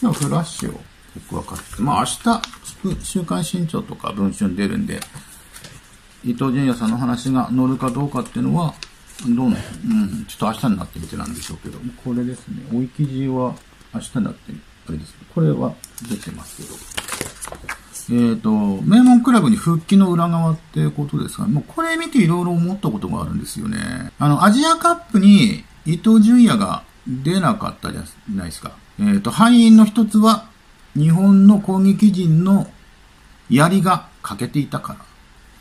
ではフラッシュを僕は買って、まあ明日、週刊新潮とか文春出るんで、伊藤純也さんの話が乗るかどうかっていうのは、どうなのうん、ちょっと明日になってみてなんでしょうけど、これですね、追い記事は明日になって、あれですね、これは出てますけど、えっ、ー、と、名門クラブに復帰の裏側ってことですが、もうこれ見ていろいろ思ったことがあるんですよね。あの、アジアカップに伊藤純也が出なかったじゃないですか。えっ、ー、と、敗因の一つは、日本の攻撃陣の槍が欠けていたから。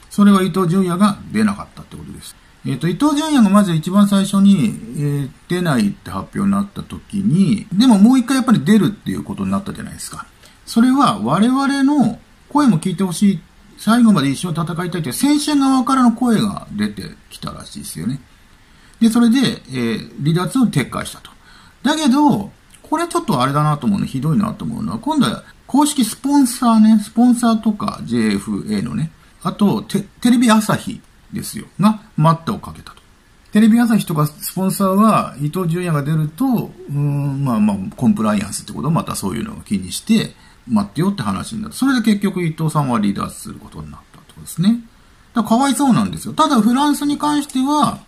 それは伊藤純也が出なかったってことです。えっ、ー、と、伊藤純也がまず一番最初に、えー、出ないって発表になった時に、でももう一回やっぱり出るっていうことになったじゃないですか。それは我々の声も聞いてほしい、最後まで一緒に戦いたいという選手側からの声が出てきたらしいですよね。で、それで、えー、離脱を撤回したと。だけど、これちょっとあれだなと思うの、ひどいなと思うのは、今度は公式スポンサーね、スポンサーとか JFA のね、あとテ、テレビ朝日ですよ、が待ったをかけたと。テレビ朝日とかスポンサーは伊藤純也が出ると、うん、まあまあ、コンプライアンスってこと。をまたそういうのを気にして、待ってよって話になって、それで結局伊藤さんは離脱することになったってことですね。だからかわいそうなんですよ。ただフランスに関しては、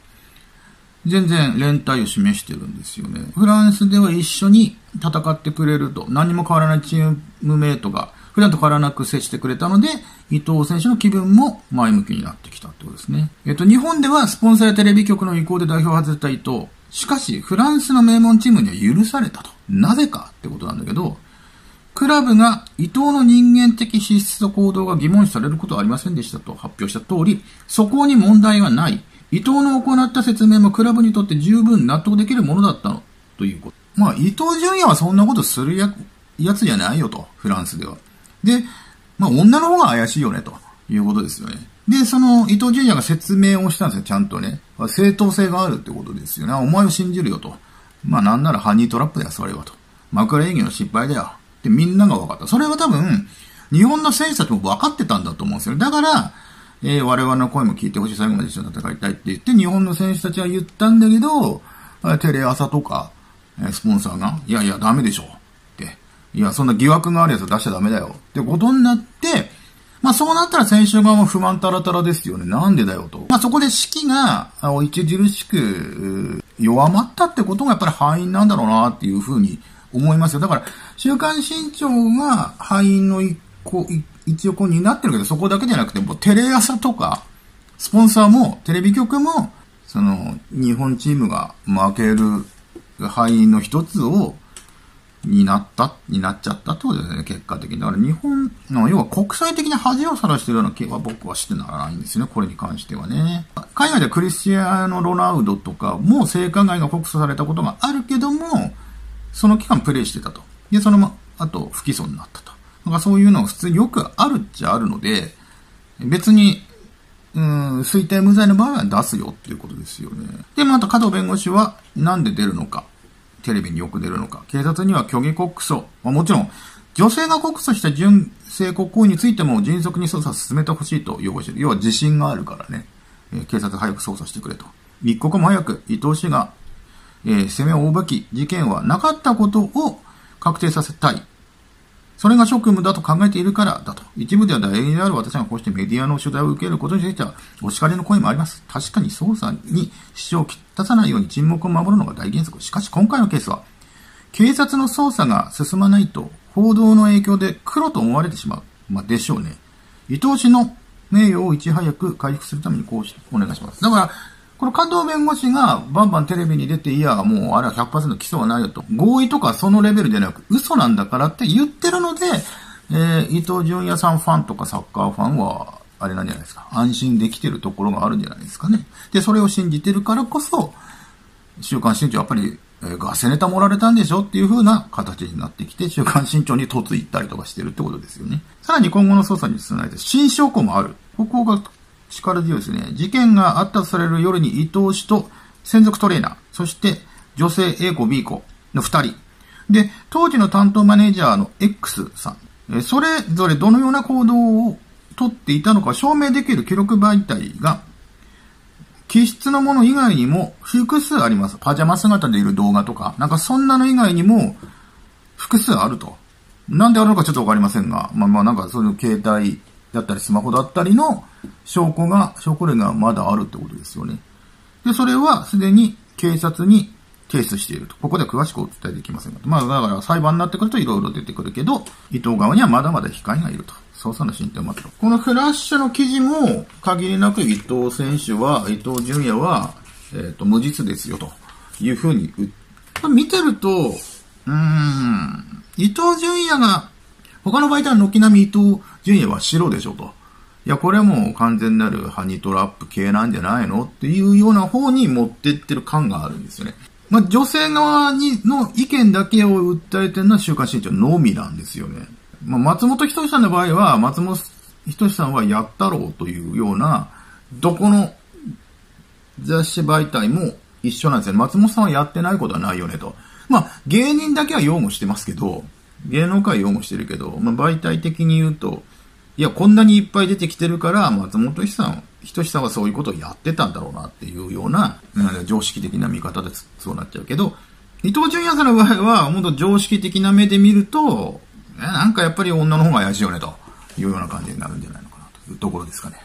全然連帯を示してるんですよね。フランスでは一緒に戦ってくれると、何も変わらないチームメイトが、普段と変わらなく接してくれたので、伊藤選手の気分も前向きになってきたってことですね。えっと、日本ではスポンサーやテレビ局の意向で代表を外れた伊藤。しかし、フランスの名門チームには許されたと。なぜかってことなんだけど、クラブが伊藤の人間的資質と行動が疑問視されることはありませんでしたと発表した通り、そこに問題はない。伊藤の行った説明もクラブにとって十分納得できるものだったの、ということ。まあ、伊藤純也はそんなことするややつじゃないよと、フランスでは。で、まあ、女の方が怪しいよね、ということですよね。で、その伊藤純也が説明をしたんですよ、ちゃんとね。正当性があるってことですよね。お前を信じるよと。まあ、なんならハニートラップだよ、それはと。枕営業の失敗だよ。ってみんなが分かった。それは多分、日本の選手たちも分かってたんだと思うんですよ。だから、えー、我々の声も聞いてほしい、最後まで一緒に戦いたいって言って、日本の選手たちは言ったんだけど、テレ朝とか、スポンサーが、いやいや、ダメでしょ。って。いや、そんな疑惑があるやつ出しちゃダメだよ。ってことになって、まあそうなったら選手側も不満たらたらですよね。なんでだよと。まあそこで士気が著しく弱まったってことがやっぱり敗因なんだろうなっていうふうに思いますよ。だから、週刊新潮が敗因の一個、一一応こうになってるけど、そこだけじゃなくて、もうテレ朝とか、スポンサーも、テレビ局も、その、日本チームが負ける敗因の一つを、になった、になっちゃったってことですね、結果的に。だから日本の、要は国際的に恥をさらしてるような気は僕はしてならないんですね、これに関してはね。海外でクリスチアーノ・ロナウドとかも性加害が告訴されたことがあるけども、その期間プレイしてたと。で、そのま、あと不起訴になったと。なんかそういうのが普通によくあるっちゃあるので、別に、うん、推定無罪の場合は出すよっていうことですよね。で、また加藤弁護士はなんで出るのか。テレビによく出るのか。警察には虚偽告訴。まあ、もちろん、女性が告訴した純正国行為についても迅速に捜査を進めてほしいと要望している。要は自信があるからね。え、警察早く捜査してくれと。一刻も早く伊藤氏がえー、攻めを追うべき事件はなかったことを確定させたい。それが職務だと考えているからだと。一部では代理である私がこうしてメディアの取材を受けることについては、お叱りの声もあります。確かに捜査に支障をきたさないように沈黙を守るのが大原則。しかし今回のケースは、警察の捜査が進まないと、報道の影響で黒と思われてしまう。まあ、でしょうね。伊藤氏の名誉をいち早く回復するためにこうしお願いします。だから、この加藤弁護士がバンバンテレビに出て、いや、もうあれは100%起訴はないよと。合意とかそのレベルでなく、嘘なんだからって言ってるので、えー、伊藤純也さんファンとかサッカーファンは、あれなんじゃないですか。安心できてるところがあるんじゃないですかね。で、それを信じてるからこそ、週刊新潮やっぱり、えー、ガセネタ盛られたんでしょっていう風な形になってきて、週刊新潮に突行ったりとかしてるってことですよね。さらに今後の捜査に進めて、新証拠もある。ここが力強いですね。事件があったとされる夜に伊藤氏と専属トレーナー、そして女性 A 子 B 子の二人。で、当時の担当マネージャーの X さん。それぞれどのような行動をとっていたのか証明できる記録媒体が、気質のもの以外にも複数あります。パジャマ姿でいる動画とか、なんかそんなの以外にも、複数あると。なんであるのかちょっとわかりませんが、まあまあなんかそういう携帯だったりスマホだったりの証拠が、証拠例がまだあるってことですよね。で、それはすでに警察に提出していると。ここで詳しくお伝えできませんが。まあだから裁判になってくると色々出てくるけど、伊藤側にはまだまだ控えがいると。捜査の進展を待ってる。このフラッシュの記事も限りなく伊藤選手は、伊藤純也は、えっ、ー、と、無実ですよというふうに見てると、うーん、伊藤純也が、他の媒体の軒並み伊藤純也は白でしょと。いや、これはもう完全なるハニートラップ系なんじゃないのっていうような方に持ってってる感があるんですよね。まあ、女性側にの意見だけを訴えてるのは週刊新潮のみなんですよね。まあ、松本人志さんの場合は、松本人志さんはやったろうというような、どこの雑誌媒体も一緒なんですよね。松本さんはやってないことはないよねと。まあ、芸人だけは擁護してますけど、芸能界擁護してるけど、まあ、媒体的に言うと、いや、こんなにいっぱい出てきてるから、松本人志さん、人志さんはそういうことをやってたんだろうなっていうような、なん常識的な見方でそうなっちゃうけど、伊藤淳也さんの場合は、もっと常識的な目で見ると、なんかやっぱり女の方が怪しいよねというような感じになるんじゃないのかなというところですかね。